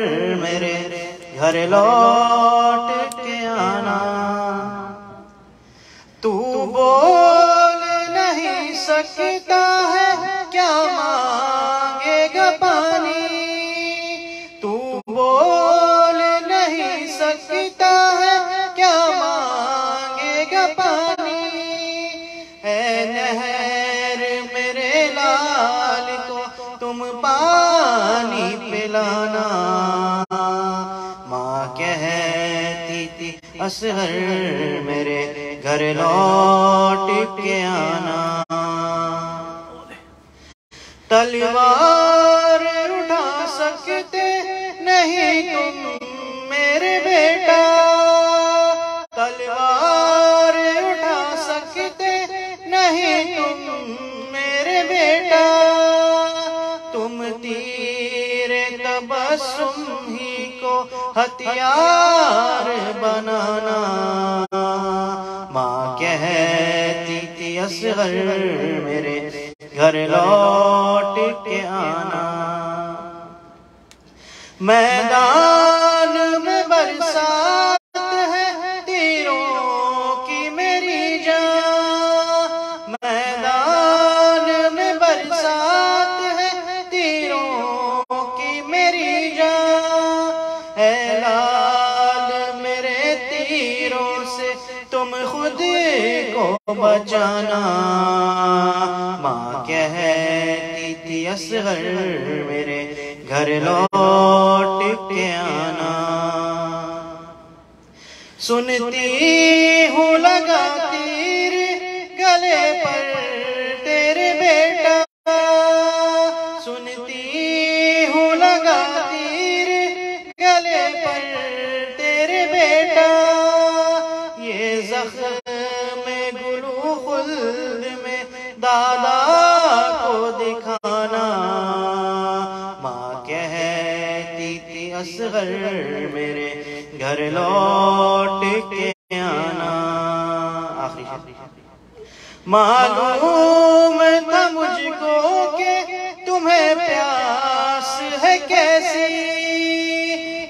میرے گھر لوٹ کے آنا۔ تو بول نہیں سکتا تھی میرے گھر لوٹ کے آنا۔ تلوار اٹھا سکتے نہیں تم میرے بیٹا۔ تلوار اٹھا سکتے نہیں تم میرے بیٹا۔ تم تیر تبسم ہتھیار بنانا۔ ماں کہتی تھی اصغر میرے گھر لوٹ کے آنا۔ میدان میں برسا بچانا۔ ماں کہتی تھی اصغر میرے گھر لوٹ کے آنا۔ سنتی ہوں لگا تھی میرے گھر لوٹ کے آنا۔ آخری معلوم تھا مجھ کو کہ تمہیں پیاس ہے کیسی۔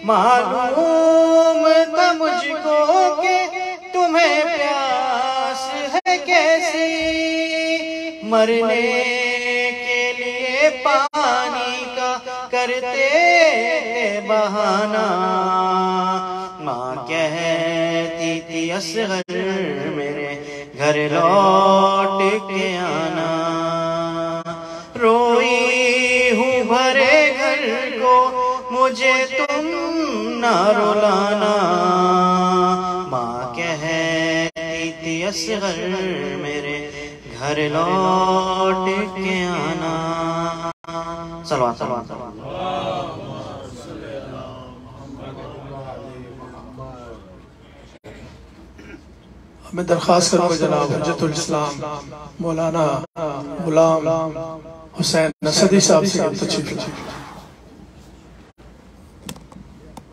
معلوم تھا مجھ کو کہ تمہیں پیاس ہے کیسی۔ مرنے کرتے بہانا ماں کہتی تھی، اصغر میرے گھر لوٹ کے آنا۔ روئی ہوں بھرے گھر کو، مجھے تم نہ رلانا۔ ماں کہتی تھی، اصغر میرے گھر لوٹ کے آنا۔ سلوات سلوات سلوات میں درخواست کروں گا جناب حجت الاسلام مولانا غلام حسین نصدی صاحب سے تشریف لائیں۔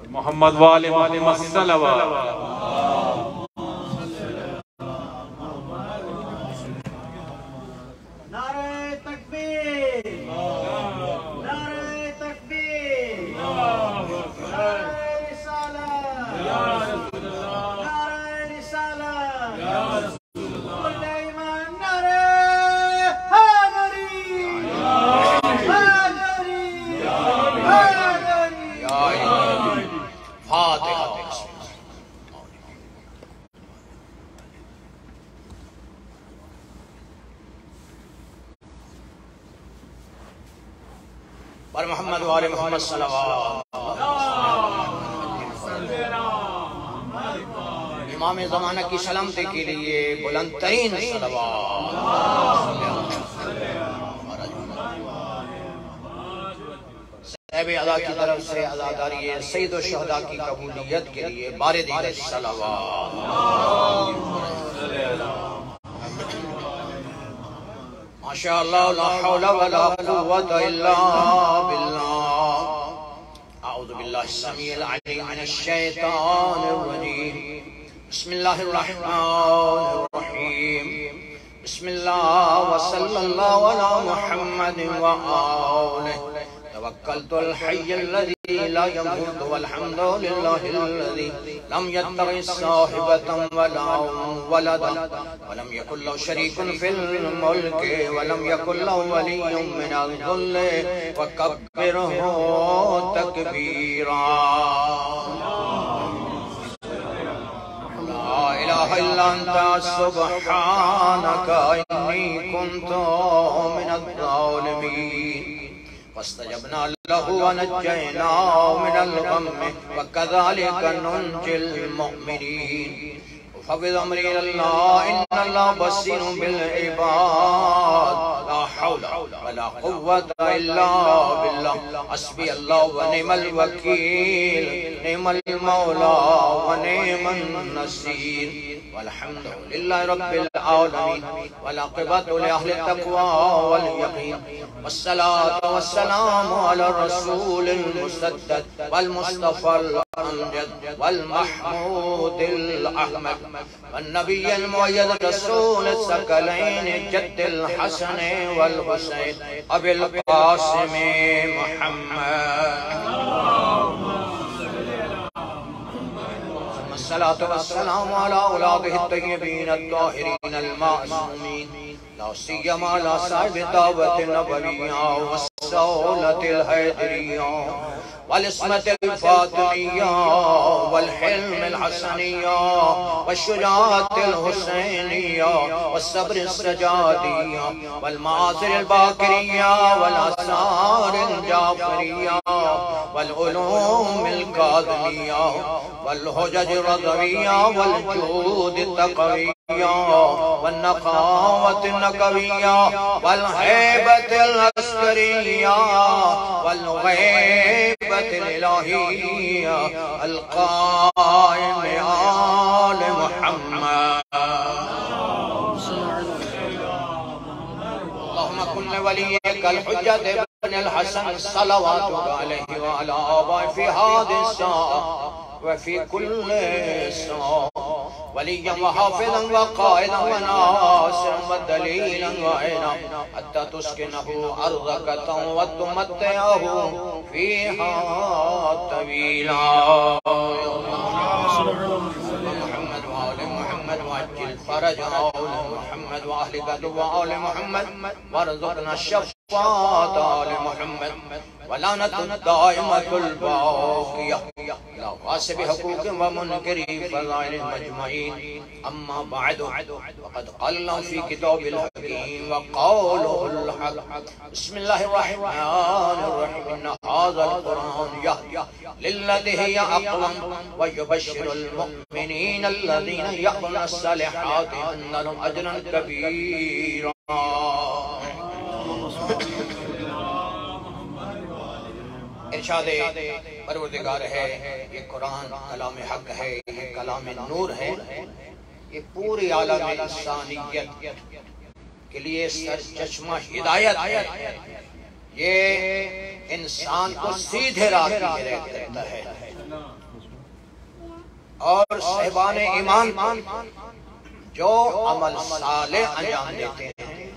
محمد والے محمد صلوات۔ نعرہ بر محمد وآل محمد صلوات امام زمانہ کی سلامتی کے لیے بلند ترین صلوات۔ صاحب ادا کی طرف سے ازاداری سید و شہداء کی قبولیت کے لیے باردین صلوات۔ ماشاء اللہ لا حول ولا قوة إلا بالله. أعوذ بالله السميع العليم من الشيطان الرجيم. بسم الله الرحمن الرحيم. بسم الله وصلى الله على محمد وآله. توكلت الحي الذي لا يموت والحمد لله الذي لم يتخذ صاحبة ولا ولدا ولم يكن له شريك في الملك ولم يكن له ولي من الذل وكبره تكبيرا. لا إله إلا أنت سبحانك إني كنت من الظالمين. فاستجبنا له ونجيناه من الغم وكذلك ننجي المؤمنين. وفوض أمري إلى الله إن الله بصير بالعباد. حول ولا قوة إلا بالله. حسبي الله ونعم الوكيل. نعم المولى ونعم النصير. والحمد لله رب العالمين. والعاقبة لأهل التقوى واليقين. والصلاة والسلام على الرسول المسدد والمصطفى الأمجد والمحمود الأحمد والنبي المؤيد رسول الثقلين جد الحسن والحسين أبي القاسم محمد الصلاة والسلام على أولاده الطيبين الطاهرين المعصومين لا سيما لا صاحب دعوة النبوية والسولة الهيدرية والاسمة الفاطمية والحلم الحسنية والشجاعة الحسينية والصبر السجادية والمعاصر الباكرية والأسرار الجعفرية والعلوم الكاظمية والهجج الرضوية والجود التقوية والنقاوة النقوية والهيبة والغيبة الإلهية القائم آل محمد. اللهم كن لوليك الحجة ابن الحسن صلواتك عليه وعلى آبائه في هذه الساعة. وفي كل ساعة وليا وحافظا وقائدا وناصرا ودليلا وعينا. حتى تسكنه أرضك وتمتعه فيها طويلا. فرج آل محمد وأهل قدو وآل محمد. وارزقنا الشفاعة آل محمد ولعنة الدائمة الباقية. لا غاسب حقوق ومنكر فضائل المجمعين. أما بعد وقد قال الله في كتاب الحكيم وقوله الحق. بسم الله الرحمن الرحيم. إن هذا القرآن يهدي للذي هي أقوم ويبشر المؤمنين الذين يعملون الصالحات أن لهم أجرا كبيرا. ارشاد پروردگار ہے، یہ قرآن کلام حق ہے، یہ کلام نور ہے، یہ پوری عالم انسانیت کے لیے سر چشمہ ہدایت ہے۔ یہ انسان کو سیدھے راہ کی ہدایت کرتا ہے۔ اور صحبان ایمان جو عمل صالح انجام دیتے ہیں،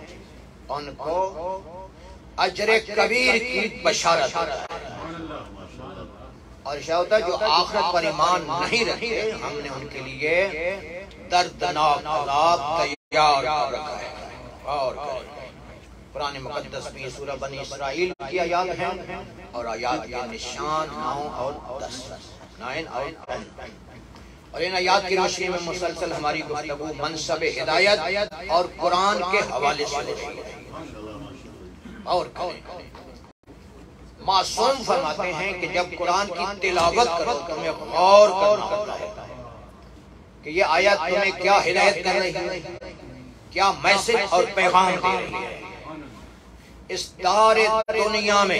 ان کو اجر کبیر کی بشارت ہے۔ اور شاہ ہوتا جو آخرت پر ایمان نہیں رکھتے، ہم نے ان کے لیے دردناک عذاب تیار کر رکھا ہے۔ اور قرآن مقدس میں سورہ بنی اسرائیل کی آیات ہیں اور آیات کے نشان نو اور دس۔ نائن اور ٹن اور ان آیات کی روشنی میں مسلسل ہماری گفتگو، منصب ہدایت اور قرآن کے حوالے سے ہو رہی ہے۔ اور کریں۔ معصوم فرماتے ہیں کہ جب قرآن کی تلاوت کرو تمہیں غور کرنا ہوتا ہے۔ کہ یہ آیت تمہیں کیا ہدایت کر رہی ہے؟ کیا میسج اور پیغام دے رہی ہے؟ اس دار دنیا میں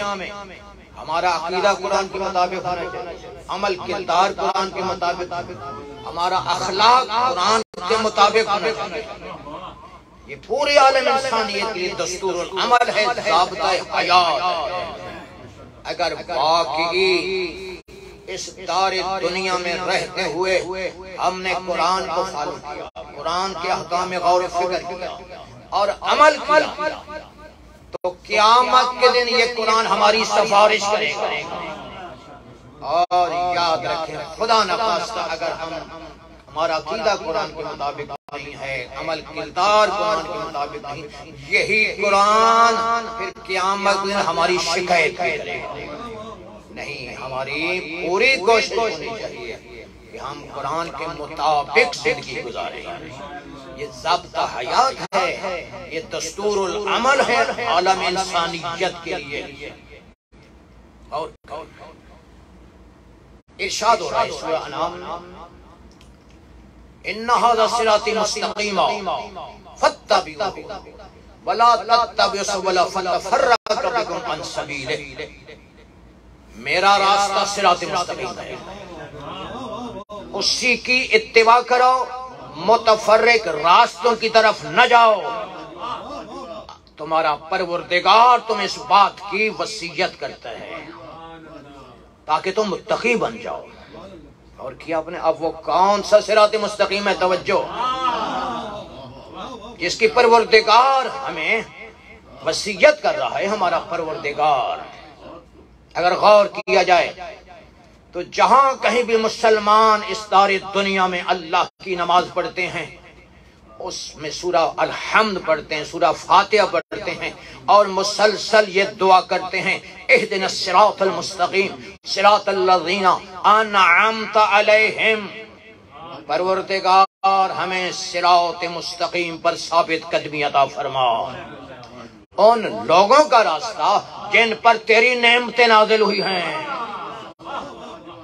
ہمارا عقیدہ قرآن کے مطابق ہونا چاہیے۔ عمل کردار قرآن کے مطابق ہمارا اخلاق قرآن کے مطابق ہونا چاہیے۔ یہ پوری عالم انسانیت کے لیے دستور العمل ہے ضابطہ حیات۔ اگر واقعی اس دار دنیا میں رہتے ہوئے ہم نے قرآن کو فالو کیا، قرآن کے احکام غور و فکر کیا اور عمل کیا، تو قیامت کے دن یہ قرآن ہماری سفارش کرے گا۔ اور یاد رکھیں، خدا نخواستہ اگر ہم ہمارا عقیدہ قرآن کے مطابق نہیں ہے، عمل کردار قرآن کے مطابق نہیں۔ یہی قرآن پھر قیامت دن ہماری شکایت بھی کرے نہیں، ہماری پوری کوشش ہونی چاہیے کہ ہم قرآن کے مطابق زندگی گزاریں۔ یہ ضابطہ حیات ہے، یہ دستور العمل ہے عالم انسانیت کے لیے۔ اور ارشاد ہو رہا ہے سورہ انعام۔ ان هذا صراط مستقيما. فاتبعوه. ولا تتبعوا السبل فتفرق بكم عن سبيله. میرا راستہ صراط مستقیم ہے. اسی کی اتباع کرو، متفرق راستوں کی طرف نہ جاؤ۔ تمہارا پروردگار تم اس بات کی وسیعت کرتا ہے تاکہ تم متقی بن جاؤ۔ اور کیا آپ نے اب وہ کون سا سرات مستقیم ہے توجہ؟ جس کی پروردگار ہمیں وسیعت کر رہا ہے، ہمارا پروردگار۔ اگر غور کیا جائے، تو جہاں کہیں بھی مسلمان اس دار دنیا میں اللہ کی نماز پڑھتے ہیں اس میں سورہ الحمد پڑھتے ہیں، سورہ فاتحہ پڑھتے ہیں اور مسلسل یہ دعا کرتے ہیں اہدن الصراط المستقیم، صراط الذین انعمت علیہم۔ پروردگار ہمیں صراط مستقیم پر ثابت قدمی عطا فرما۔ ان لوگوں کا راستہ جن پر تیری نعمتیں نازل ہوئی ہیں۔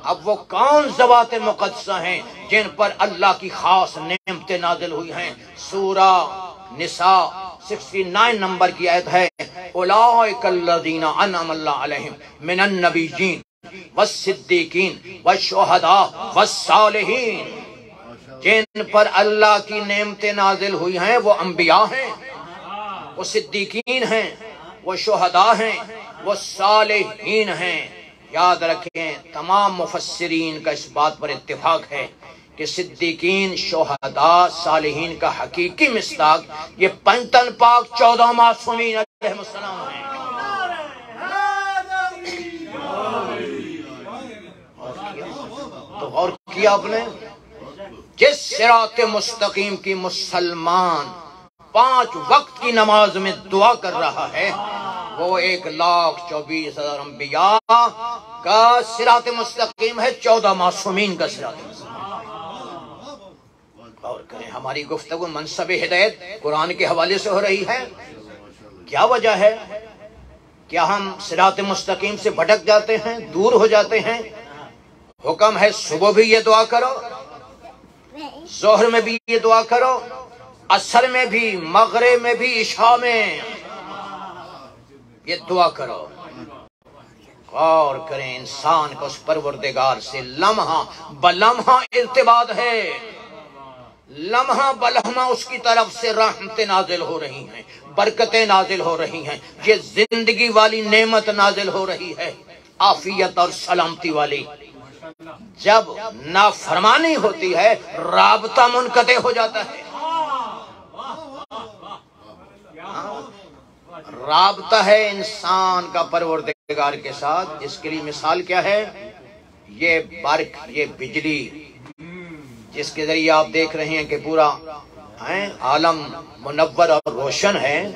اب وہ کون زبات مقدسہ ہیں جن پر اللہ کی خاص نعمتیں نازل ہوئی ہیں؟ سورہ نساء 69 نمبر کی آیت ہے اولئک الذین انعم اللہ علیہم من النبیین والصدیقین والشہداء والصالحین۔ جن پر اللہ کی نعمتیں نازل ہوئی ہیں، وہ انبیاء ہیں، وہ صدیقین ہیں، وہ شہداء ہیں، وہ صالحین ہیں۔ یاد رکھیں، تمام مفسرین کا اس بات پر اتفاق ہے کہ صدیقین، شہداء، صالحین کا حقیقی مستاق یہ پنتن پاک چودہ معصومین علیہ السلام ہیں۔ تو غور کیا آپ نے؟ جس صراط مستقیم کی مسلمان پانچ وقت کی نماز میں دعا کر رہا ہے وہ ایک لاکھ چوبیس ہزار انبیاء کا صراط مستقیم ہے، چودہ معصومین کا صراط مستقیم۔ اور کریں، ہماری گفتگو منصب ہدایت قرآن کے حوالے سے ہو رہی ہے۔ کیا وجہ ہے؟ کیا ہم صراط مستقیم سے بھٹک جاتے ہیں، دور ہو جاتے ہیں؟ حکم ہے، صبح بھی یہ دعا کرو، ظہر میں بھی یہ دعا کرو اثر میں بھی، مغرب میں بھی، عشاء میں۔ یہ دعا کرو۔ غور کریں انسان کو اس پروردگار سے، لمحہ بلمحہ ارتباط ہے۔ لمحہ بلحمہ اس کی طرف سے رحمتیں نازل ہو رہی ہیں، برکتیں نازل ہو رہی ہیں۔ یہ زندگی والی نعمت نازل ہو رہی ہے آفیت اور سلامتی والی۔ جب نافرمانی ہوتی ہے، رابطہ منقطع ہو جاتا ہے۔ رابطہ ہے انسان کا پروردگار کے ساتھ۔ اس کے لیے مثال کیا ہے؟ یہ برق، یہ بجلی۔ جس کے ذریعے آپ دیکھ رہے ہیں کہ پورا عالم منور اور روشن ہے۔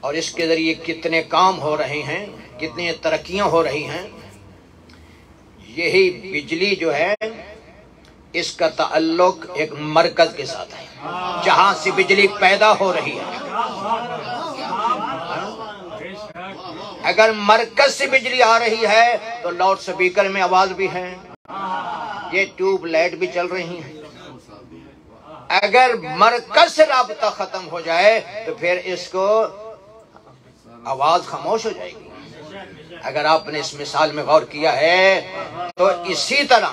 اور اس کے ذریعے کتنے کام ہو رہے ہیں کتنی ترقیاں ہو رہی ہیں۔ یہی بجلی جو ہے، اس کا تعلق ایک مرکز کے ساتھ ہے۔ جہاں سے بجلی پیدا ہو رہی ہے۔ اگر مرکز سے بجلی آ رہی ہے تو لاؤڈ سپیکر میں آواز بھی ہے یہ ٹیوب لائٹ بھی چل رہی ہیں۔ اگر مرکز سے رابطہ ختم ہو جائے تو پھر اس کو آواز خاموش ہو جائے گی۔ اگر آپ نے اس مثال میں غور کیا ہے تو اسی طرح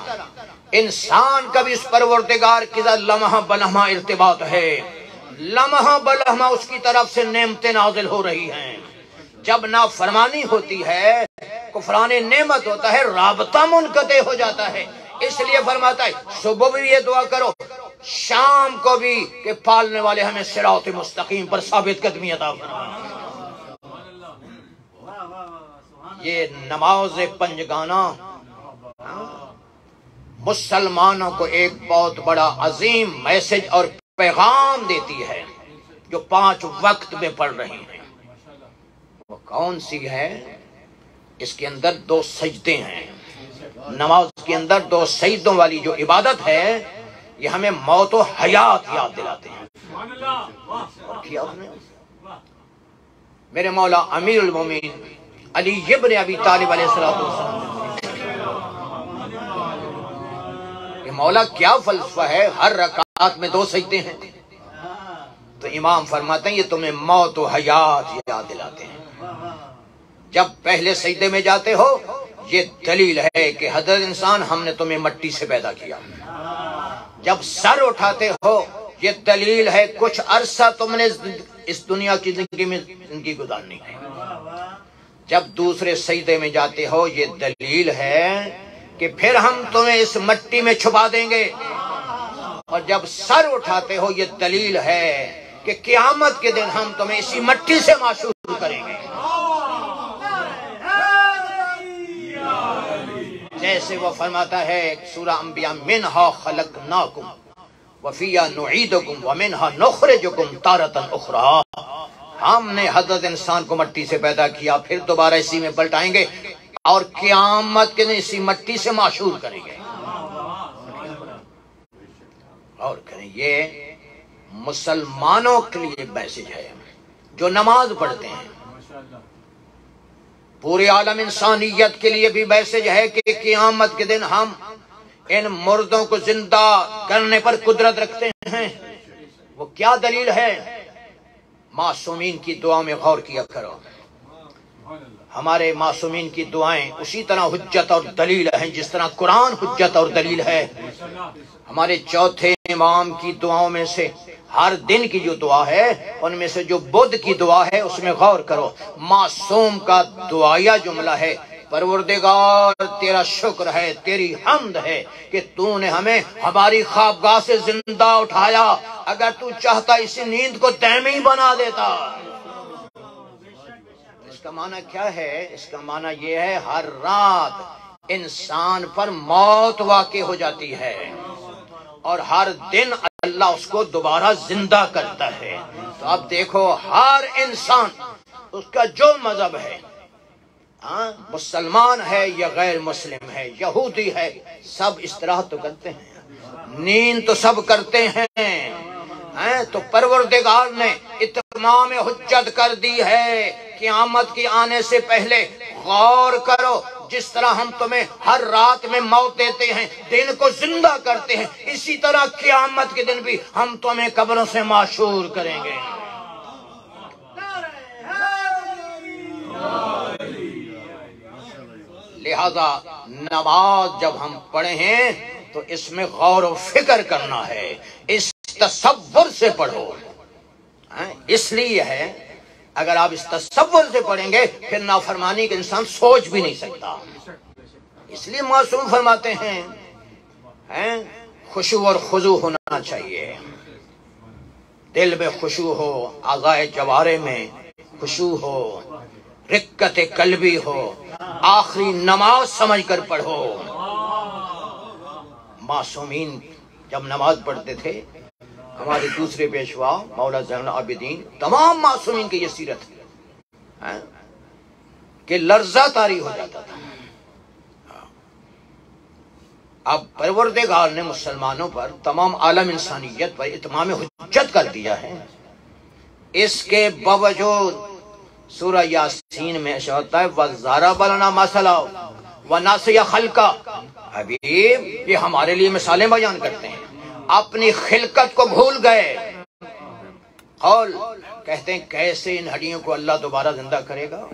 انسان کا بھی اس پروردگار کی لمحہ بلحمہ ارتباط ہے۔ لمحہ بلحمہ اس کی طرف سے نعمتیں نازل ہو رہی ہیں۔ جب نافرمانی ہوتی ہے، کفران نعمت ہوتا ہے، رابطہ منقطع ہو جاتا ہے۔ اس لیے فرماتا ہے، صبح بھی یہ دعا کرو، شام کو بھی کہ پالنے والے ہمیں صراط مستقیم پر ثابت قدمی عطا فرما یہ نماز پنجگانا مسلمانوں کو ایک بہت بڑا عظیم میسج اور پیغام دیتی ہے جو پانچ وقت میں پڑھ رہی ہیں۔ وہ کون سی ہے؟ اس کے اندر دو سجدے ہیں۔ نماز کے اندر دو سجدوں والی جو عبادت ہے، یہ ہمیں موت و حیات یاد دلاتے ہیں۔ میرے مولا امیر المومین علی ابن ابی طالب علیہ السلام یہ مولا کیا فلسفہ ہے؟ ہر رکعت میں دو سجدے ہیں۔ تو امام فرماتے ہیں، یہ تمہیں موت و حیات یاد دلاتے ہیں۔ جب پہلے سجدے میں جاتے ہو، یہ دلیل ہے کہ حضرت انسان ہم نے تمہیں مٹی سے پیدا کیا۔ جب سر اٹھاتے ہو، یہ دلیل ہے کچھ عرصہ تم نے اس دنیا کی زندگی میں زندگی گزارنی ہے۔ جب دوسرے سجدے میں جاتے ہو، یہ دلیل ہے کہ پھر ہم تمہیں اس مٹی میں چھپا دیں گے۔ اور جب سر اٹھاتے ہو، یہ دلیل ہے کہ قیامت کے دن ہم تمہیں اسی مٹی سے معشور کریں گے۔ جیسے وہ فرماتا ہے، سورہ انبیاء منہا خلقناکم وفیہ نعیدکم ومنہا نخرجکم تارتا اخرى۔ ہم نے حضرت انسان کو مٹی سے پیدا کیا، پھر دوبارہ اسی میں پلٹائیں گے اور قیامت کے دن اسی مٹی سے معشور کریں گے۔ اور کریں یہ مسلمانوں کے لیے میسج ہے، جو نماز پڑھتے ہیں۔ پورے عالم انسانیت کے لیے بھی میسج ہے کہ قیامت کے دن ہم ان مردوں کو زندہ کرنے پر قدرت رکھتے ہیں۔ وہ کیا دلیل ہے؟ معصومین کی دعا میں غور کیا کرو۔ ہمارے معصومین کی دعائیں اسی طرح حجت اور دلیل ہیں جس طرح قرآن حجت اور دلیل ہے۔ ہمارے چوتھے امام کی دعاؤں میں سے ہر دن کی جو دعا ہے، ان میں سے جو بدھ کی دعا ہے، اس میں غور کرو۔ معصوم کا دعائیا جملہ ہے، پروردگار، تیرا شکر ہے، تیری حمد ہے کہ تو نے ہمیں ہماری خوابگاہ سے زندہ اٹھایا۔ اگر تو چاہتا اسی نیند کو دائمی بنا دیتا۔ اس کا معنی کیا ہے؟ اس کا معنی یہ ہے، ہر رات انسان پر موت واقع ہو جاتی ہے اور ہر دن اللہ اس کو دوبارہ زندہ کرتا ہے۔ تو اب دیکھو، ہر انسان، اس کا جو مذہب ہے ہاں مسلمان ہے یا غیر مسلم ہے، یہودی ہے، سب اس طرح تو کرتے ہیں۔ نیند تو سب کرتے ہیں ہیں تو پروردگار نے اتمام حجت کر دی ہے۔ قیامت کی آنے سے پہلے غور کرو جس طرح ہم تمہیں ہر رات میں موت دیتے ہیں، دن کو زندہ کرتے ہیں، اسی طرح قیامت کے دن بھی ہم تمہیں قبروں سے معشور کریں گے۔ لہذا نماز جب ہم پڑھے ہیں، تو اس میں غور و فکر کرنا ہے، اس تصور سے پڑھو۔ ہاں، اس لیے ہے اگر آپ اس تصور سے پڑھیں گے پھر نافرمانی کا انسان سوچ بھی نہیں سکتا۔ اس لیے معصوم فرماتے ہیں ہیں، خشوع اور خضو ہونا چاہیے۔ دل میں خوشو ہو آزائے جوارے میں خوشو ہو رکت قلبی ہو آخری نماز سمجھ کر پڑھو۔ معصومین جب نماز پڑھتے تھے ہمارے دوسرے پیشوا مولا زین العابدین، تمام معصومین کی یہ سیرت ہے ہاں؟ کہ لرزہ تاری ہو جاتا تھا۔ اب پروردگار نے مسلمانوں پر تمام عالم انسانیت پر اتمام حجت کر دیا ہے۔ اس کے باوجود سورہ یاسین میں ایسا ہوتا ہے وَزَارَ بَلَنَا مَسَلَا وَنَاسِيَ خَلْقَ حبیب، یہ ہمارے لیے مثالیں بیان کرتے ہیں۔ اپنی خلقت کو بھول گئے۔ قول کہتے ہیں کیسے ان ہڈیوں کو اللہ دوبارہ زندہ کرے گا؟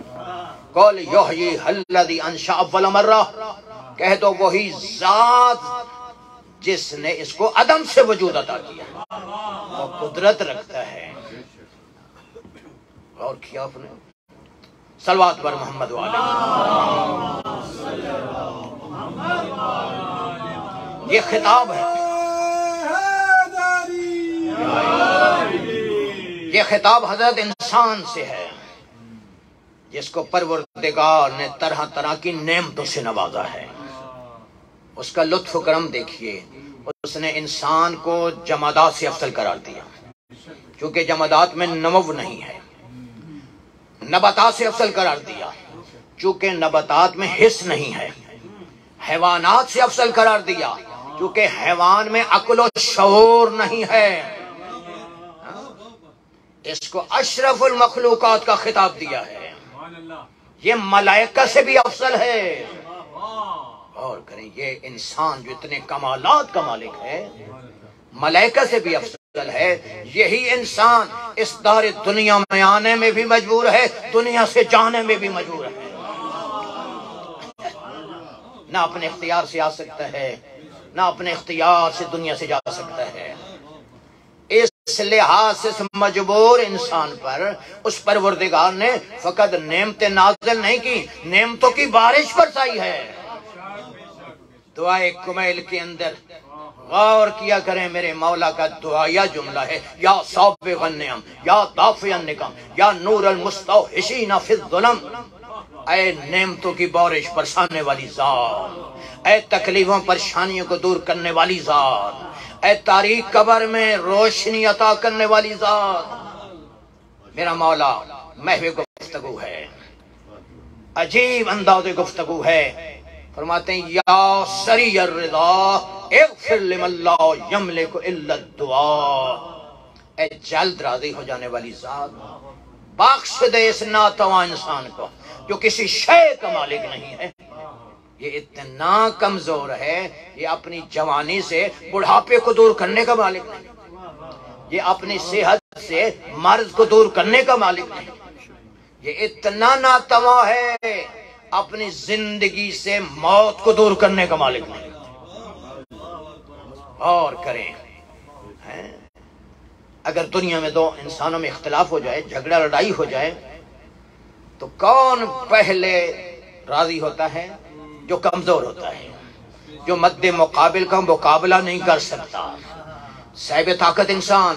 قول یحیی الذی انشاء اول مرہ۔ کہہ دو وہی ذات جس نے اس کو عدم سے وجود عطا کیا۔ وہ قدرت رکھتا ہے۔ اور کیا آپ نے؟ سلوات پر محمد والے یہ خطاب ہے۔ یہ خطاب حضرت انسان سے ہے، جس کو پروردگار نے طرح طرح کی نعمتوں سے نوازا ہے۔ اس کا لطف و کرم دیکھیے، اس نے انسان کو جمادات سے افضل قرار دیا۔ کیونکہ جمادات میں نمو نہیں ہے، نباتات سے افضل قرار دیا۔ چونکہ نباتات میں حص نہیں ہے، حیوانات سے افضل قرار دیا۔ کیونکہ حیوان میں عقل و شعور نہیں ہے۔ اس کو اشرف المخلوقات کا خطاب دیا ہے۔ یہ ملائکہ سے بھی افضل ہے۔ اور کریں یہ انسان جو اتنے کمالات کا مالک ہے، ملائکہ سے بھی افضل ہے۔ یہی انسان اس دار دنیا میں آنے میں بھی مجبور ہے، دنیا سے جانے میں بھی مجبور ہے۔ نہ اپنے اختیار سے آ سکتا ہے، نہ اپنے اختیار سے دنیا سے جا سکتا ہے۔ اس لحاظ سے اس مجبور انسان پر اس پروردگار نے فقط نعمت نازل نہیں کی، نعمتوں کی بارش برسائی ہے۔ دعائے کمیل کے اندر غور کیا کریں میرے مولا کا دعائیا جملہ ہے، یا صوب غنیم یا دافع النکم، یا نور المستوحشین فی الظلم۔ اے نعمتوں کی بارش برسانے والی ذات، اے تکلیفوں پریشانیوں کو دور کرنے والی ذات۔ اے تاریخ قبر میں روشنی عطا کرنے والی ذات۔ میرا مولا محو گفتگو ہے۔ عجیب انداز گفتگو ہے۔ فرماتے ہیں، یا سری الرضا، اغفر لمن لا یملک الا الدعاء اے جلد راضی ہو جانے والی ذات، بخش دے اس ناتواں انسان کو جو کسی شے کا مالک نہیں ہے۔ یہ اتنا کمزور ہے یہ اپنی جوانی سے بڑھاپے کو دور کرنے کا مالک نہیں۔ یہ اپنی صحت سے مرض کو دور کرنے کا مالک نہیں۔ یہ اتنا ناتواں ہے اپنی زندگی سے موت کو دور کرنے کا مالک نہیں۔ اور کریں۔ اگر دنیا میں دو انسانوں میں اختلاف ہو جائے، جھگڑا، لڑائی ہو جائے، تو کون پہلے راضی ہوتا ہے؟ جو کمزور ہوتا ہے، جو مد مقابل کا مقابلہ نہیں کر سکتا۔ صاحب طاقت انسان،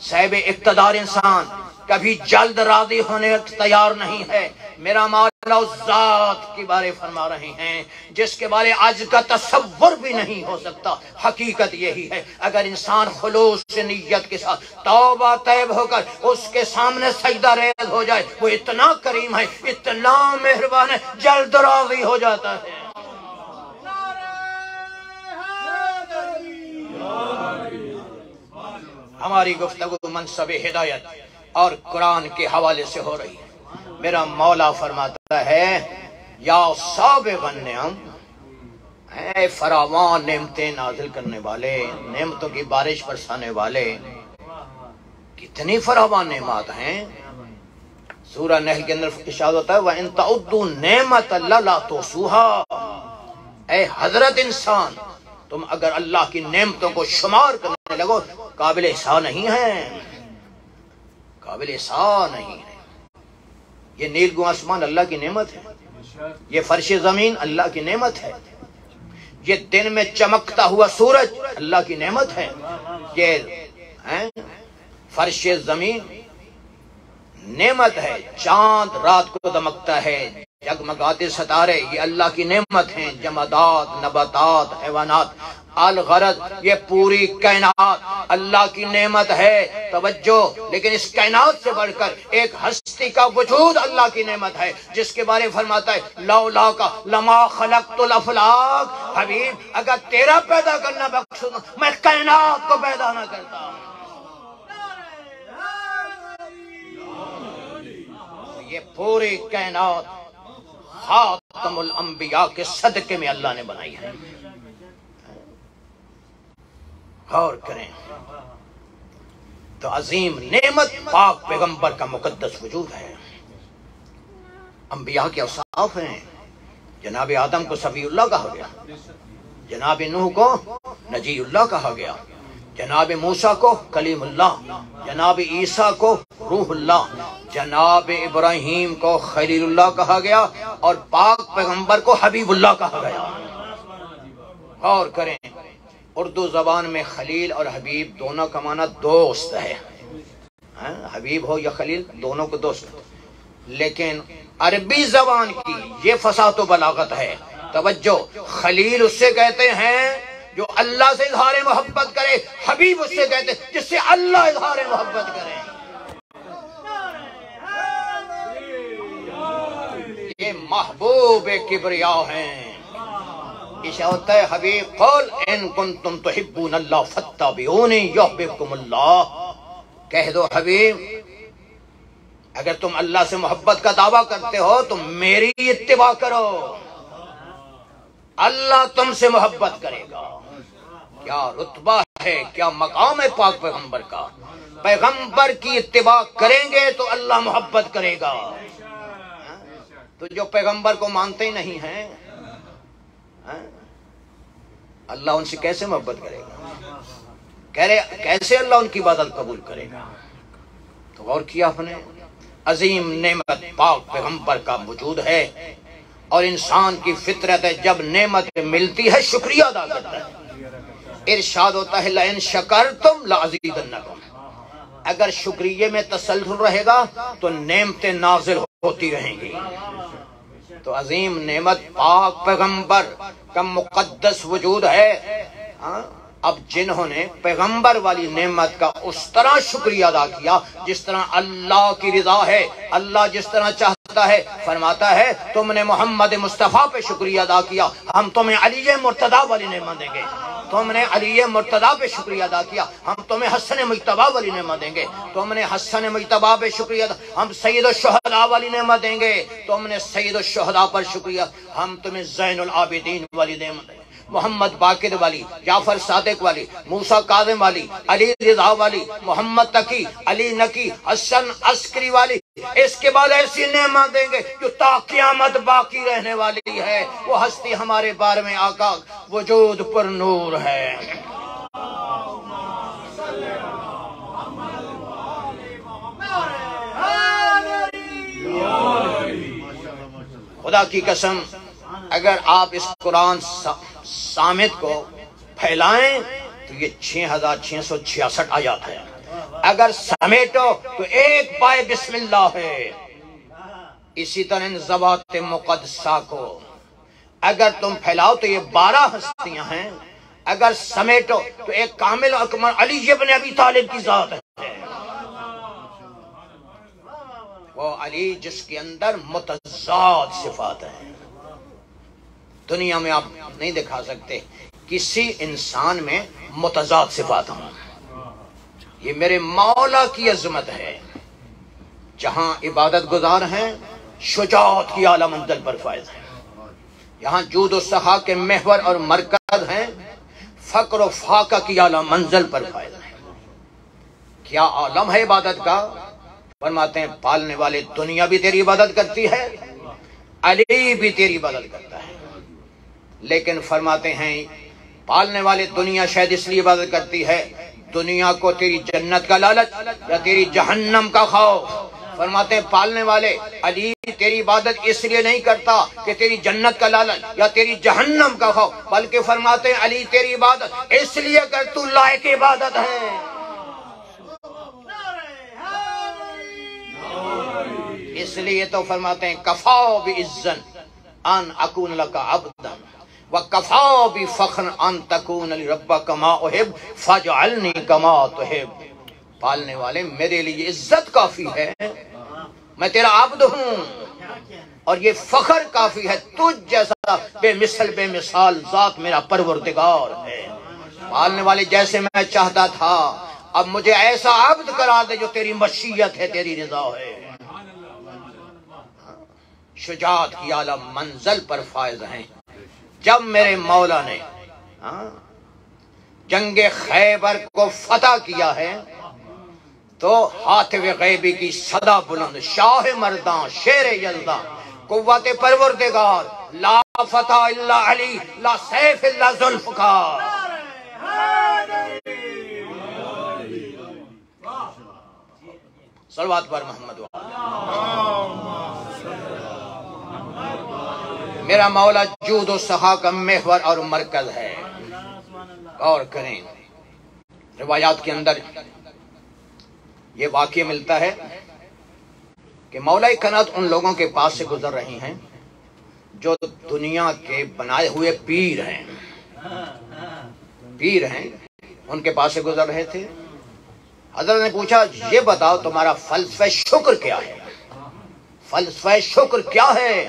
صاحب اقتدار انسان، کبھی جلد راضی ہونے تیار نہیں ہے۔ میرا مال ذات کے بارے فرما رہے ہیں، جس کے بارے آج کا تصور بھی نہیں ہو سکتا۔ حقیقت یہی ہے، اگر انسان خلوص سے نیت کے ساتھ توبہ طیب ہو کر اس کے سامنے سجدہ ریز ہو جائے، وہ اتنا کریم ہے، اتنا مہربان ہے، جلد راضی ہو جاتا ہے۔ ہماری گفتگو منصب ہدایت اور قرآن کے حوالے سے ہو رہی ہے۔ میرا مولا فرماتا ہے، یا ساب غنم اے فراوان نعمتیں نازل کرنے والے، نعمتوں کی بارش برسانے والے، کتنی فراوان نعمات ہیں۔ سورہ نحل کے اندر اشارہ ہوتا ہے، وَإِن تَعُدُّوا نِعْمَةَ اللَّهِ لَا تُحْصُوهَا اے حضرت انسان، تم اگر اللہ کی نعمتوں کو شمار کرنے لگو، قابل احسان نہیں ہے قابل احسان نہیں ہے یہ نیل گو آسمان اللہ کی نعمت ہے۔ یہ فرش زمین اللہ کی نعمت ہے۔ یہ دن میں چمکتا ہوا سورج اللہ کی نعمت ہے۔ یہ فرش زمین نعمت ہے۔ چاند رات کو دمکتا ہے، جگمگاتے ستارے یہ اللہ کی نعمت ہیں۔ جمادات، نباتات، حیوانات۔ الغرض، یہ پوری کائنات اللہ کی نعمت ہے، توجہ، لیکن اس کائنات سے بڑھ کر ایک ہستی کا وجود اللہ کی نعمت ہے، جس کے بارے فرماتا ہے لولا کا لما خلقت الافلاق حبیب، اگر تیرا پیدا کرنا بخش میں کائنات کو پیدا نہ کرتا یہ پوری کائنات خاتم الانبیاء کے صدقے میں اللہ نے بنائی ہے۔ غور کریں۔ تو عظیم نعمت پاک پیغمبر کا مقدس وجود ہے۔ انبیاء کے اوصاف ہیں۔ جناب آدم کو صفی اللہ کہا گیا۔ جناب نوح کو نجی اللہ کہا گیا۔ جناب موسیٰ کو کلیم اللہ۔ جناب عیسیٰ کو روح اللہ۔ جناب ابراہیم کو خلیل اللہ کہا گیا۔ اور پاک پیغمبر کو حبیب اللہ کہا گیا۔ اور کریں۔ اردو زبان میں خلیل اور حبیب دونوں کا معنی دوست ہے۔ ہاں، حبیب ہو یا خلیل، دونوں کو دوست۔ لیکن عربی زبان کی یہ فساد و بلاغت ہے۔ توجہ، خلیل اس سے کہتے ہیں جو اللہ سے اظہار محبت کرے، حبیب اس سے کہتے ہیں جس سے اللہ اظہار محبت کرے۔ یہ محبوب کبریا ہیں۔ اسے ہوتا ہے، حبیب، قول، ان کنتم تحبون اللہ فتبعونی یحببکم اللہ۔ کہہ دو، حبیب، اگر تم اللہ سے محبت کا دعویٰ کرتے ہو تو میری اتباع کرو۔ اللہ تم سے محبت کرے گا۔ کیا رتبہ ہے، کیا مقام ہے پاک پیغمبر کا۔ پیغمبر کی اتباع کریں گے تو اللہ محبت کرے گا۔ تو جو پیغمبر کو مانتے ہی نہیں ہیں ہاں؟ اللہ ان سے کیسے محبت کرے گا؟ کہہ رہے، کیسے اللہ ان کی عبادت قبول کرے گا؟ تو غور کیا آپ نے؟ عظیم نعمت پاک پیغمبر کا موجود ہے اور انسان کی فطرت ہے جب نعمت ملتی ہے، شکریہ ادا کرتا ہے۔ ارشاد ہوتا ہے لَإِن شَكَرْتُمْ لَعَزِيدَنَّكُمْ اگر شکریہ میں تسلسل رہے گا تو نعمتیں نازل ہوتی رہیں گی۔ تو عظیم نعمت پاک پیغمبر کا مقدس وجود ہے۔ ہاں، اب جنہوں نے پیغمبر والی نعمت کا اس طرح شکریہ ادا کیا جس طرح اللہ کی رضا ہے، اللہ جس طرح چاہتا ہے، فرماتا ہے، تم نے محمد مصطفیٰ پہ شکریہ ادا کیا، ہم تمہیں علی مرتضی والی نعمت دیں گے۔ تم نے علی مرتضی پہ شکریہ ادا کیا۔ ہم تمہیں حسن مجتبہ والی نعمت دیں گے۔ تم نے حسن مجتبہ پہ شکریہ ادا ہم سید الشہداء والی نعمت دیں گے۔ تم نے سید الشہداء پر شکریہ۔ ہم تمہیں زین العابدین والی نعمت دیں گے۔ محمد باقر والی، جعفر صادق والی، موسیٰ قادم والی، علی رضا والی، محمد تقی، علی نکی حسن عسکری والی اس کے بعد ایسی نعمت دیں گے جو تا قیامت باقی رہنے والی ہے۔ وہ ہستی ہمارے بارے میں آقا وجود پر نور ہے۔ خدا کی قسم، اگر آپ اس قرآن سامت کو پھیلائیں تو یہ چھ ہزار چھ سو چھیاسٹھ آیات ہے اگر سمیٹو تو ایک پائے بسم اللہ ہے۔ اسی طرح ان زبات مقدسہ کو۔ اگر تم پھیلاؤ تو یہ بارہ ہستیاں ہیں۔ اگر سمیٹو تو ایک کامل اکمل علی ابن ابی طالب کی ذات ہے۔ وہ علی جس کے اندر متضاد صفات ہیں۔ دنیا میں آپ نہیں دکھا سکتے۔ کسی انسان میں متضاد صفات ہوں۔ یہ میرے مولا کی عظمت ہے۔ جہاں عبادت گزار ہیں، شجاعت کی اعلیٰ منزل پر فائز ہیں۔ یہاں جود و سخا کے محور اور مرکز ہیں، فقر و فاقہ کی اعلیٰ منزل پر فائز ہیں۔ کیا عالم ہے عبادت کا؟ فرماتے ہیں، پالنے والے دنیا بھی تیری عبادت کرتی ہے، علی بھی تیری عبادت کرتا ہے۔ لیکن فرماتے ہیں، پالنے والے دنیا شاید اس لیے عبادت کرتی ہے دنیا کو تیری جنت کا لالچ یا تیری جہنم کا خوف؟ فرماتے ہیں، پالنے والے، علی تیری عبادت اس لیے نہیں کرتا کہ تیری جنت کا لالچ یا تیری جہنم کا خوف، بلکہ فرماتے ہیں، علی تیری عبادت اس لیے کر تو لائق عبادت ہے۔ اس لیے تو فرماتے ہیں کفاؤ بھی عزن ان اکون لکا عبدن۔ وَقَفَا بِفَخْرٍ أَن تَكُونَ لِرَبَّكَ مَا أُحِبْ فَاجْعَلْنِي كَمَا تُحِبْ پالنے والے میرے لیے عزت کافی ہے میں تیرا عبد ہوں اور یہ فخر کافی ہے تجھ جیسا بے مثل بے مثال ذات میرا پروردگار ہے پالنے والے جیسے میں چاہتا تھا اب مجھے ایسا عبد کرا دے جو تیری مشیت ہے، تیری رضا ہے۔ شجاعت کی اعلیٰ منزل پر فائز ہیں۔ جب میرے مولا نے ہاں، جنگ خیبر کو فتح کیا ہے، تو ہاتھ غیبی کی صدا بلند، شاہ مردان شیر یلداں، قوت پروردگار، لا فتح اللہ علی، لا سیف اللہ ذوالفقار۔ صلوات پر محمد میرا مولا جود و سخا کا محور اور مرکز ہے۔ غور کریں۔ روایات کے اندر یہ واقعہ ملتا ہے کہ مولا کنت ان لوگوں کے پاس سے گزر رہی ہیں جو دنیا کے بنائے ہوئے پیر ہیں۔ پیر ہیں۔ ان کے پاس سے گزر رہے تھے۔ حضرت نے پوچھا، یہ بتاؤ تمہارا فلسفہ شکر کیا ہے؟ فلسفہ شکر کیا ہے؟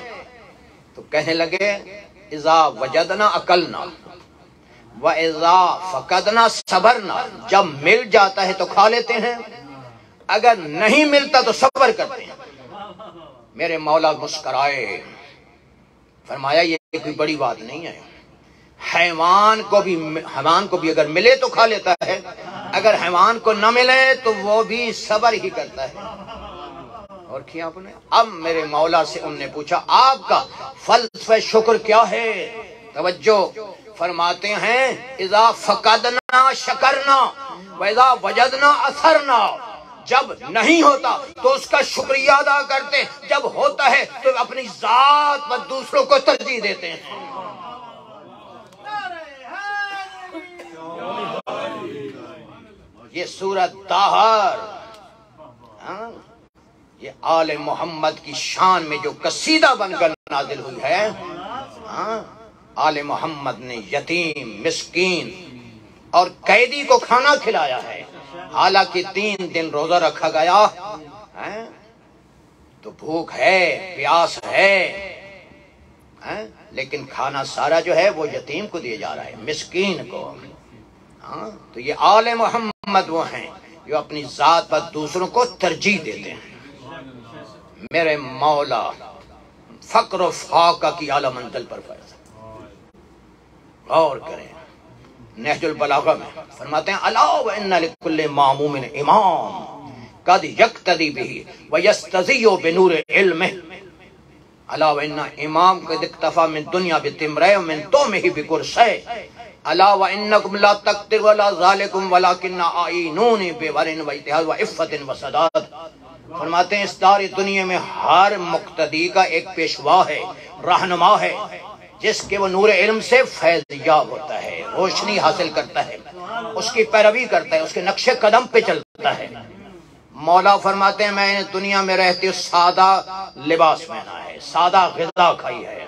تو کہنے لگے ازا وجدنا عقلنا و ازا فقدنا صبرنا، جب مل جاتا ہے تو کھا لیتے ہیں، اگر نہیں ملتا تو صبر کرتے ہیں۔ میرے مولا مسکرائے، فرمایا یہ کوئی بڑی بات نہیں ہے۔ حیوان کو بھی، حیوان کو بھی اگر ملے تو کھا لیتا ہے، اگر حیوان کو نہ ملے تو وہ بھی صبر ہی کرتا ہے۔ اور کیا آپ نے؟ اب میرے مولا سے ان نے پوچھا، آپ کا فلسفہ شکر کیا ہے؟ توجہ فرماتے ہیں، اذا فقدنا شکرنا ویزا وجدنا اثرنا۔ جب نہیں ہوتا تو اس کا شکریہ ادا کرتے، جب ہوتا ہے تو اپنی ذات پر دوسروں کو ترجیح دیتے ہیں۔ یہ سورت داہر ہاں؟ یہ آل محمد کی شان میں جو قصیدہ بن کر نازل ہوئی ہے ہاں؟ آل محمد نے یتیم، مسکین اور قیدی کو کھانا کھلایا ہے حالانکہ تین دن روزہ رکھا گیا ہاں، تو بھوک ہے، پیاس ہے ہاں، لیکن کھانا سارا جو ہے وہ یتیم کو دیا جا رہا ہے، مسکین کو ہاں تو یہ آل محمد وہ ہیں جو اپنی ذات پر دوسروں کو ترجیح دیتے ہیں میرے مولا، فقر و فاقہ کی اعلی منزل پر فیض غور کریں۔ نہج البلاغہ میں فرماتے ہیں، الا وان لكل معموم امام قد یقتدی به ويستزي بنور علمه. الا وان امام قد اکتفى من دنیا بتمرے من تومه بکرسے الا وانکم لا تقدر ولا ذالکم ولكن اعینون بورن و اتحاد و عفت و صداد. فرماتے ہیں، اس دار دنیا میں ہر مقتدی کا ایک پیشوا ہے، رہنما ہے، جس کے وہ نور علم سے فیض یاب ہوتا ہے، روشنی حاصل کرتا ہے، اس کی پیروی کرتا ہے، اس کے نقش قدم پہ چلتا ہے۔ مولا فرماتے ہیں، میں نے دنیا میں رہتے سادہ لباس پہنا ہے، سادہ غذا کھائی ہے۔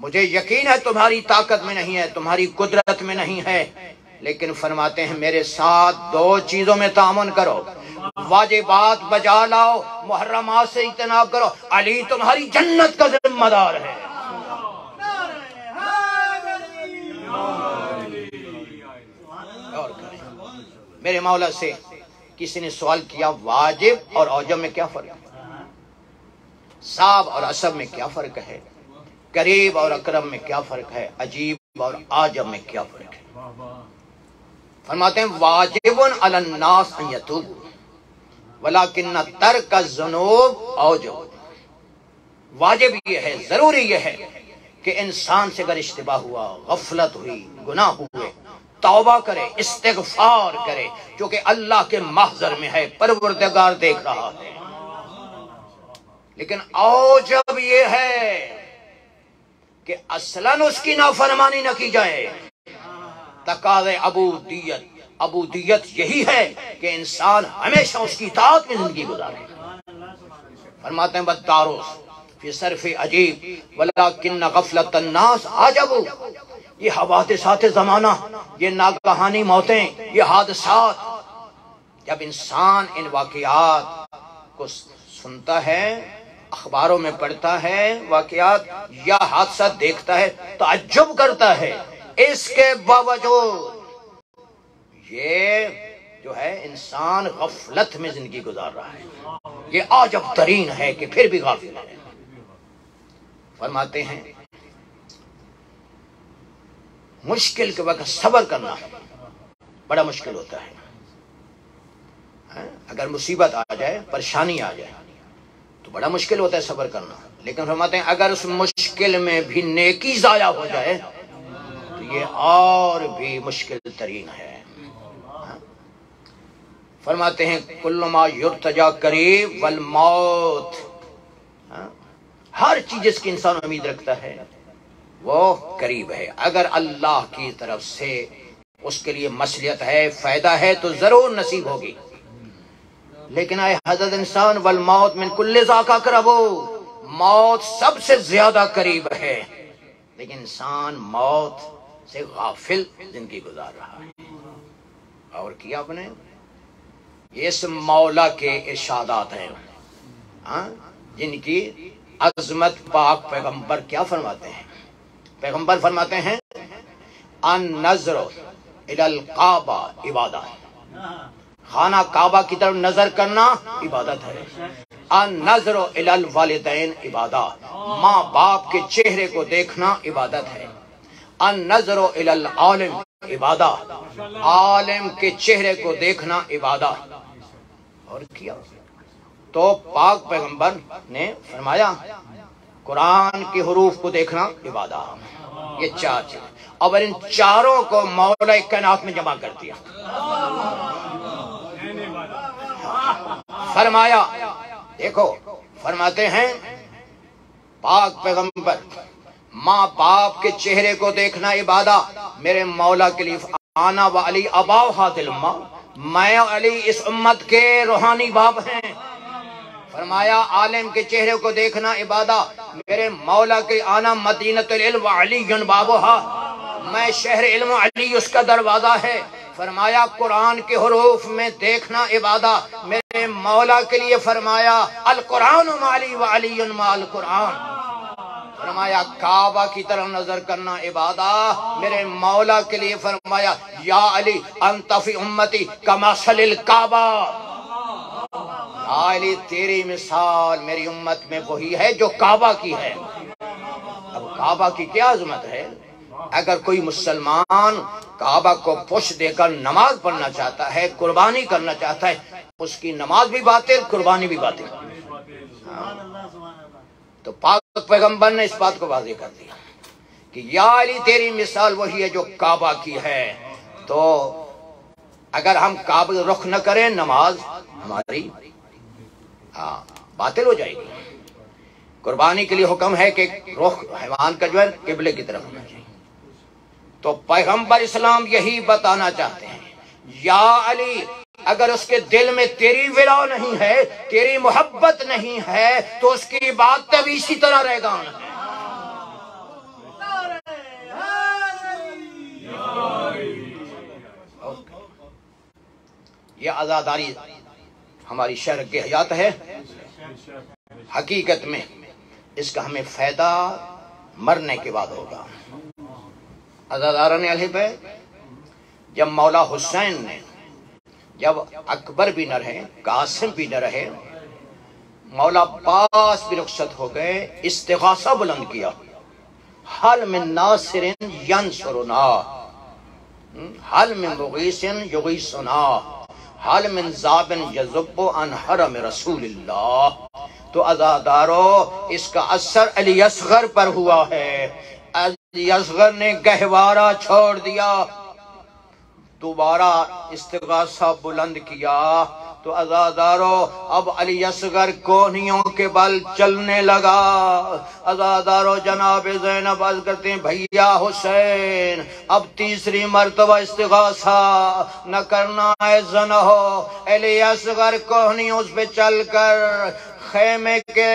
مجھے یقین ہے، تمہاری طاقت میں نہیں ہے، تمہاری قدرت میں نہیں ہے، لیکن فرماتے ہیں، میرے ساتھ دو چیزوں میں تعاون کرو۔ واجبات بجا لاؤ محرمات سے اجتناب کرو۔ علی تمہاری جنت کا ذمہ دار ہے۔ اور میرے مولا سے کسی نے سوال کیا، واجب اور اوجب میں کیا فرق؟ ہے صاحب اور عصب میں کیا فرق ہے؟ قریب اور اکرم میں کیا فرق ہے؟ عجیب اور آجب میں کیا فرق ہے؟ فرماتے ہیں، واجب علی الناس ان یتوب ولیکن ترک الذنوب اوجب واجب یہ ہے، ضروری یہ ہے کہ انسان سے اگر اشتباہ ہوا، غفلت ہوئی، گناہ ہوئے، توبہ کرے، استغفار کرے کیونکہ اللہ کے محضر میں ہے، پروردگار دیکھ رہا ہے۔ لیکن اوجب یہ ہے کہ اصلاً اس کی نافرمانی نہ کی جائے۔ تقاض ابودیت۔ ابودیت یہی ہے کہ انسان ہمیشہ اس کی اطاعت میں زندگی گزارے۔ فرماتے ہیں بداروس فی صرف عجیب ولیکن غفلت الناس عجب یہ حوادثات زمانہ، یہ ناگہانی موتیں، یہ حادثات۔ جب انسان ان واقعات کو سنتا ہے، اخباروں میں پڑھتا ہے، واقعات یا حادثہ دیکھتا ہے، تعجب کرتا ہے، اس کے باوجود یہ جو ہے انسان غفلت میں زندگی گزار رہا ہے۔ یہ عجب ترین ہے کہ پھر بھی غافل ہے۔ فرماتے ہیں، مشکل کے وقت صبر کرنا بڑا مشکل ہوتا ہے۔ ہاں، اگر مصیبت آ جائے، پریشانی آ جائے، تو بڑا مشکل ہوتا ہے صبر کرنا۔ لیکن فرماتے ہیں، اگر اس مشکل میں بھی نیکی ضائع ہو جائے، تو یہ اور بھی مشکل ترین ہے۔ فرماتے ہیں کل ما یرتجا قریب والموت. ہاں؟ ہر چیز جس کی انسان امید رکھتا ہے، وہ قریب ہے۔ اگر اللہ کی طرف سے اس کے لیے مسلیت ہے، فائدہ ہے، تو ضرور نصیب ہوگی۔ لیکن آئے حضرت انسان، والموت من کل ذاکہ کربو موت سب سے زیادہ قریب ہے۔ لیکن انسان موت سے غافل زندگی گزار رہا ہے۔ اور کیا آپ نے؟ اس مولا کے ارشادات ہیں۔ ہاں؟ جن کی عظمت پاک پیغمبر کیا فرماتے ہیں؟ پیغمبر فرماتے ہیں، ان نظر القعبہ عبادت خانہ کعبہ کی طرف نظر کرنا عبادت ہے۔ ان نظر الوالدین عبادت ماں باپ کے چہرے کو دیکھنا عبادت ہے۔ ان نظر العالم عبادت عالم کے چہرے کو دیکھنا عبادت اور کیا؟ تو پاک پیغمبر نے فرمایا، قرآن کے حروف کو دیکھنا عبادت یہ چار چیز اور ان چاروں کو مولا کائنات میں جمع کر دیا۔ فرمایا، دیکھو، فرماتے ہیں، پاک پیغمبر ماں باپ کے چہرے کو دیکھنا عبادت میرے مولا کے لیے آنا و علی اباؤ حاضل میں علی اس امت کے روحانی باپ ہیں۔ فرمایا، عالم کے چہرے کو دیکھنا عبادت میرے مولا کے آنا مدینت العلم علی بابوہا۔ میں شہر علم علی اس کا دروازہ ہے۔ فرمایا، قرآن کے حروف میں دیکھنا عبادت میرے مولا کے لیے فرمایا، القرآن مالی و علی مال قرآن فرمایا، کعبہ کی طرف نظر کرنا عبادت میرے مولا کے لیے فرمایا، یا علی، انت فی امتی کما صلی الکعبہ۔ علی، تیری مثال میری امت میں وہی ہے جو کعبہ کی ہے۔ اب کعبہ کی کیا عظمت ہے؟ اگر کوئی مسلمان کعبہ کو پش دے کر نماز پڑھنا چاہتا ہے، قربانی کرنا چاہتا ہے، اس کی نماز بھی باطل، قربانی بھی باطل۔ ہاں۔ تو پاک پیغمبر نے اس بات کو واضح کر دیا کہ یا علی، تیری مثال وہی ہے جو کعبہ کی ہے۔ تو اگر ہم کعبہ رخ نہ کریں، نماز ہماری ہاں باطل ہو جائے گی۔ قربانی کے لیے حکم ہے کہ رخ، حیوان کا جو ہے، قبلے کی طرف۔ ہونا چاہیے تو پیغمبر اسلام یہی بتانا چاہتے ہیں۔ یا علی اگر اس کے دل میں تیری ولا نہیں ہے، تیری محبت نہیں ہے، تو اس کی بات تب اسی طرح رہ گا۔ یہ آزاداری ہماری شہر کی حیات ہے۔ حقیقت میں اس کا ہمیں فائدہ مرنے کے بعد ہوگا۔ علیہ پہ جب مولا حسین نے جب اکبر بھی نہ رہے، قاسم بھی نہ رہے، مولا پاس بھی رخصت ہو گئے، استغاثہ بلند کیا۔ حل من ناصر ینصرنا۔ حل من مغیث یغیثنا۔ حل من زابن یزب عن حرم رسول اللہ۔ تو ازادارو اس کا اثر علی اصغر پر ہوا ہے۔ علی اصغر نے گہوارہ چھوڑ دیا۔ دوبارہ استغاثہ بلند کیا تو ازادارو اب علی اصغر کونیوں کے بل چلنے لگا۔ ازادارو جناب زینب عرض کرتے ہیں بھیا حسین، اب تیسری مرتبہ استغاثہ نہ کرنا ہے زنہو علی اصغر کونیوں اس پہ چل کر خیمے کے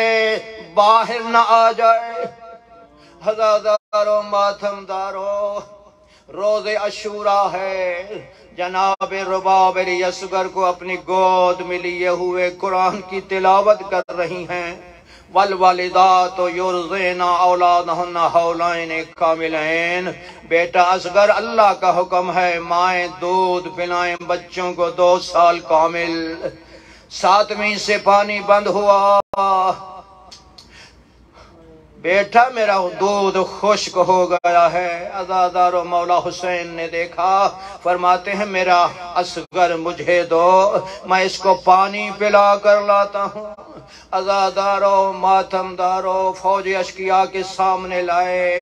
باہر نہ آ جائے۔ ہزادارو ماتم دارو روز اشورا ہے۔ جناب رباب علی اصغر کو اپنی گود میں لیے ہوئے قرآن کی تلاوت کر رہی ہیں۔ والوالدات یرزین اولادہن حولین کاملین۔ بیٹا اصغر اللہ کا حکم ہے، مائیں دودھ پلائیں بچوں کو دو سال کامل۔ ساتویں سے پانی بند ہوا۔ بیٹا میرا دودھ خشک ہو گیا ہے۔ ازادار و مولا حسین نے دیکھا۔ فرماتے ہیں، میرا اصغر مجھے دو۔ میں اس کو پانی پلا کر لاتا ہوں۔ ازادارو ماتم دارو فوج اشکیا کے سامنے لائے۔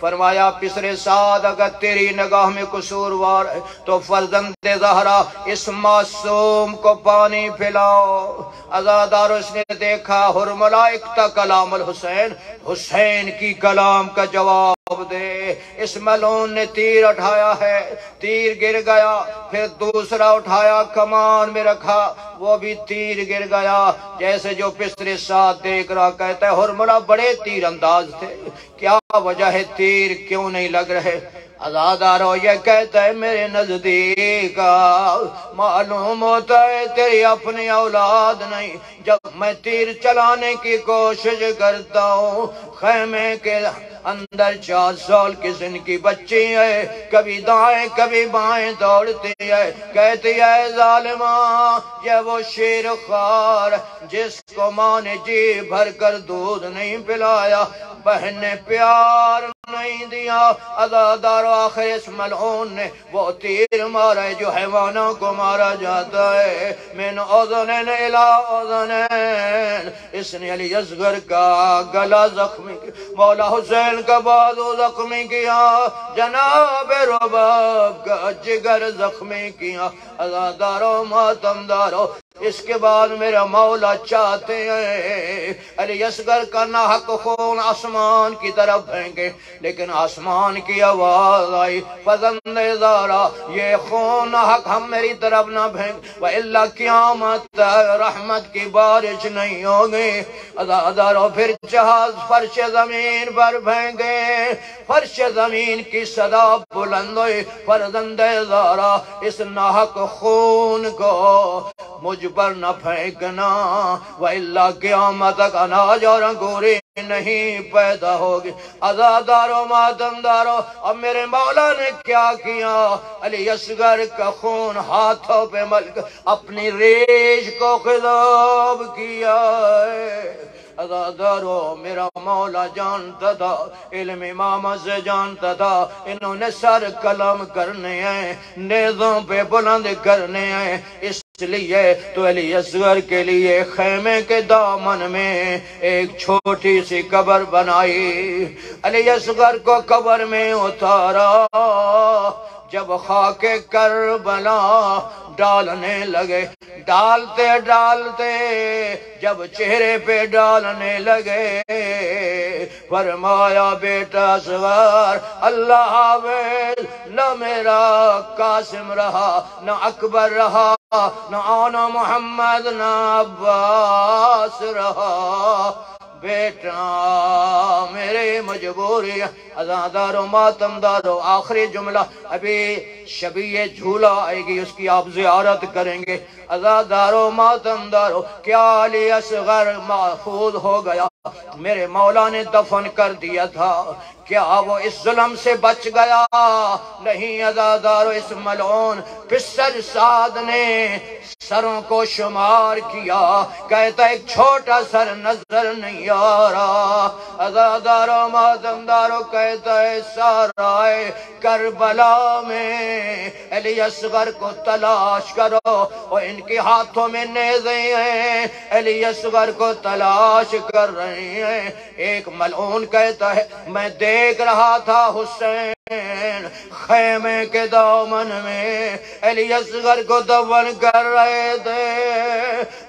فرمایا، پسرے ساتھ اگر تیری نگاہ میں قصوروار ہے، تو فرزند زہرا، اس معصوم کو پانی پلاؤ۔ ازادارو اس نے دیکھا حرملائک تا کلام الحسین، حسین کی کلام کا جواب۔ دے اس ملون نے تیر اٹھایا ہے تیر گر گیا پھر دوسرا اٹھایا کمان میں رکھا وہ بھی تیر گر گیا جیسے جو پسر ساتھ دیکھ رہا کہتا ہے حرملہ بڑے تیر انداز تھے کیا وجہ ہے؟ تیر کیوں نہیں لگ رہے؟ ازادارو یہ کہتا ہے میرے نزدیک معلوم ہوتا ہے تیری اپنی اولاد نہیں۔ جب میں تیر چلانے کی کوشش کرتا ہوں، خیمے کے اندر چار سال کی سن کی بچی ہے۔ کبھی دائیں، کبھی بائیں دوڑتی ہے۔ کہتی ہے ظالمہ یہ وہ شیر خار جس کو ماں نے جی بھر کر دودھ نہیں پلایا۔ بہن پیار نہیں دیا۔ ازادار آخر اس ملعون نے وہ تیر مارا ہے جو حیوانوں کو مارا جاتا ہے۔ من اوزنین الہ اوزنین اس نے علی اصغر کا گلا زخمی کیا۔ مولا حسین کا بازو زخمی کیا۔ جناب رباب کا جگر زخمی کیا۔ ازادارو ماتمدارو اس کے بعد میرا مولا چاہتے ہیں۔ علی اصغر کا نحق خون آسمان کی طرف پھینکے۔ لیکن آسمان کی آواز آئی فضند زارا یہ خون حق ہم میری طرف نہ پھینک وَإِلَّا قیامت، رحمت کی بارش نہیں ہوگی۔ ازادارو پھر جہاز فرش زمین پر پھینکے فرش زمین کی صدا بلند ہوئی۔ فرزند زارا اس نحق خون کو مجھ پر نہ پھینکنا۔ وَإِلَّا قیامت کا ناج اور انگوری نہیں پیدا ہوگی۔ ازادارو ماتمدارو اب میرے مولا نے کیا کیا؟ علی اصغر کا خون ہاتھوں پہ ملک اپنی ریش کو خضاب کیا ہے۔ ازادارو میرا مولا جانتا تھا، علم امام سے جانتا تھا۔ انہوں نے سر کلم کرنے ہیں، نیزوں پہ بلند کرنے ہیں۔ اس لیے تو علی اصغر کے لیے خیمے کے دامن میں ایک چھوٹی سی قبر بنائی۔ علی اصغر کو قبر میں اتارا۔ جب خاک کربلا ڈالنے لگے۔ ڈالتے ڈالتے جب چہرے پہ ڈالنے لگے۔ فرمایا، بیٹا سوار، اللہ حافظ، نہ میرا قاسم رہا، نہ اکبر رہا، نہ آنا محمد، نہ عباس رہا۔ بیٹا، میرے مجبوری ازادارو ماتمدارو آخری جملہ۔ ابھی شبیہ جھولا آئے گی، اس کی آپ زیارت کریں گے۔ ازادارو ماتمدارو کیا علی اصغر محفوظ ہو گیا؟ میرے مولا نے دفن کر دیا تھا۔ کیا وہ اس ظلم سے بچ گیا؟ نہیں ازادارو اس ملعون پسر ساد نے سروں کو شمار کیا، کہتا ایک چھوٹا سر نظر نہیں آ رہا۔ ازادارو مادمدارو کہتا ہے، سارا کربلا میں۔ علی اصغر کو تلاش کرو اور ان کے ہاتھوں میں نیزیں ہیں۔ علی اصغر کو تلاش کر رہے ہیں۔ ایک ملعون کہتا ہے، میں دیکھ رہا تھا حسین خیمے کے دامن میں علی اصغر کو دفن کر رہے تھے۔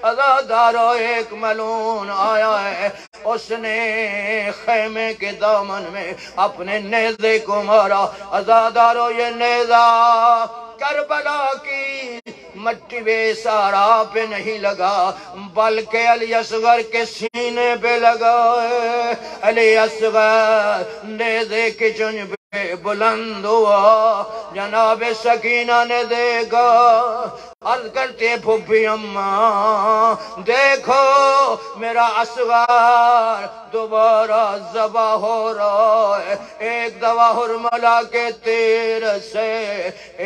ازادارو ایک ملون آیا ہے۔ اس نے خیمے کے دامن میں اپنے نیزے کو مارا۔ ازادارو یہ نیزہ کربلا کی مٹی بے سارا پہ نہیں لگا، بلکہ علی اصغر کے سینے پہ لگا۔ علی اصغر نیزے کی چنج پہ بلند ہوا جناب سکینہ نے دیکھا، عرض کرتے پھوپی اماں دیکھو میرا اسوار، دوبارہ زبا ہو رہا ہے۔ ایک دوا حرملہ کے تیر سے،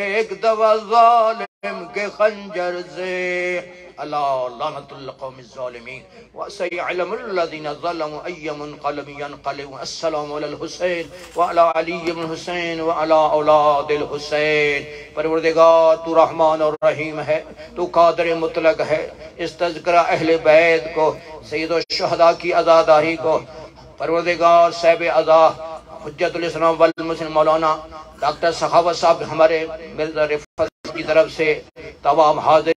ایک دوا ظالم کے خنجر سے۔ اللہ لعنت القوم الظالمین۔ وسيعلم الذين ظلموا اي منقلب ينقلب السلام على الحسين وعلى علي بن الحسين وعلى اولاد الحسين پروردگار، تو رحمان اور رحیم ہے، تو قادر مطلق ہے۔ اس تذکرہ اہل بیت کو، سید الشہداء کی عزاداری کو۔ پروردگار، صاحب عزا حجت الاسلام والمسلم مولانا ڈاکٹر سخاوت صاحب ہمارے مرزا رفت کی طرف سے تمام حاضر